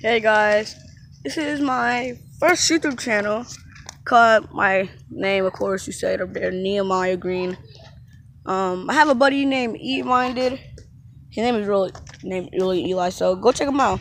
Hey guys, this is my first YouTube channel. Cut my name, of course, you said up there, Nehemiah Green. Um, I have a buddy named Eat Minded. His name is really named really Eli, so go check him out.